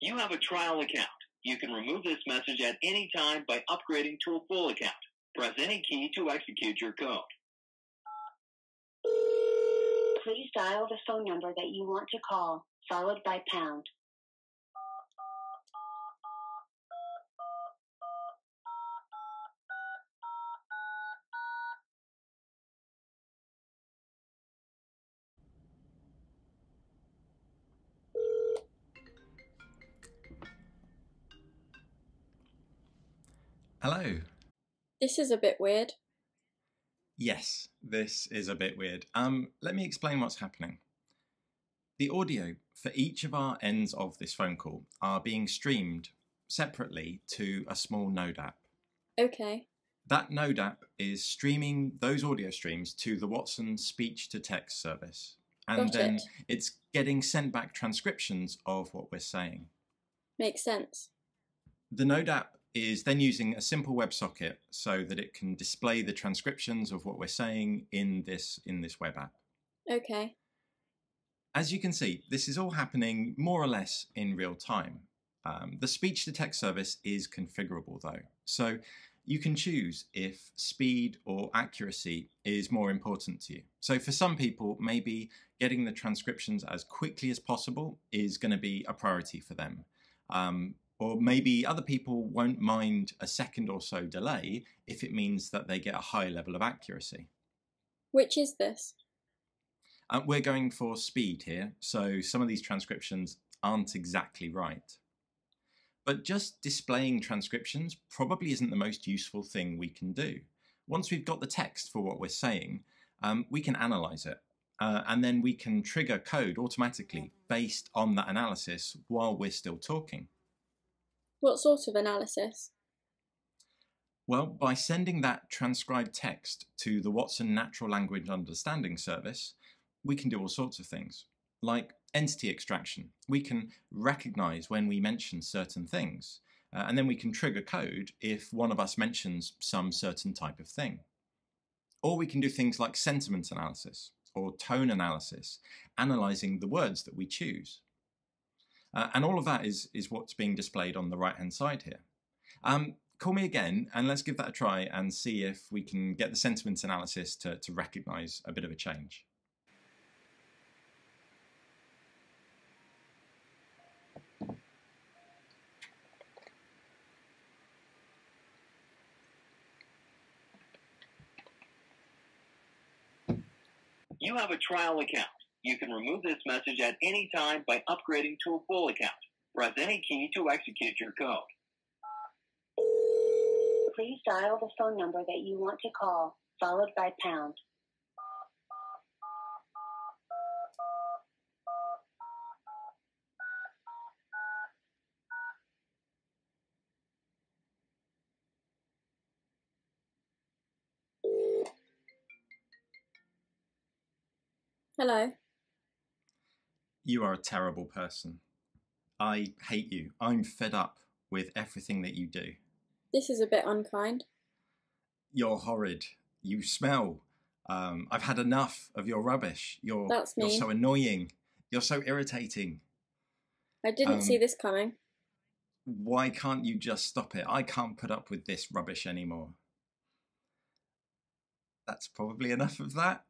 You have a trial account. You can remove this message at any time by upgrading to a full account. Press any key to execute your code. Please dial the phone number that you want to call, followed by pound. Hello. This is a bit weird. Yes, this is a bit weird. Um, let me explain what's happening. The audio for each of our ends of this phone call are being streamed separately to a small Node app. Okay. That Node app is streaming those audio streams to the Watson speech to text service. And Got then it. it's getting sent back transcriptions of what we're saying. Makes sense. The Node app is then using a simple WebSocket so that it can display the transcriptions of what we're saying in this in this web app. Okay. As you can see, this is all happening more or less in real time. Um, the speech to text service is configurable though, so you can choose if speed or accuracy is more important to you. So for some people, maybe getting the transcriptions as quickly as possible is going to be a priority for them. Um, or maybe other people won't mind a second or so delay if it means that they get a high level of accuracy. Which is this? Uh, we're going for speed here, so some of these transcriptions aren't exactly right. But just displaying transcriptions probably isn't the most useful thing we can do. Once we've got the text for what we're saying, um, we can analyze it. Uh, and then we can trigger code automatically based on that analysis while we're still talking. What sort of analysis? Well, by sending that transcribed text to the Watson Natural Language Understanding Service, we can do all sorts of things, like entity extraction. We can recognize when we mention certain things, uh, and then we can trigger code if one of us mentions some certain type of thing. Or we can do things like sentiment analysis or tone analysis, analyzing the words that we choose. Uh, and all of that is, is what's being displayed on the right hand side here. Um, call me again and let's give that a try and see if we can get the sentiment analysis to, to recognize a bit of a change. You have a trial account. You can remove this message at any time by upgrading to a full account. Press any key to execute your code. Please dial the phone number that you want to call, followed by pound. Hello. You are a terrible person. I hate you. I'm fed up with everything that you do. This is a bit unkind. You're horrid. You smell. Um, I've had enough of your rubbish. You're, That's you're so annoying. You're so irritating. I didn't Um, see this coming. Why can't you just stop it? I can't put up with this rubbish anymore. That's probably enough of that.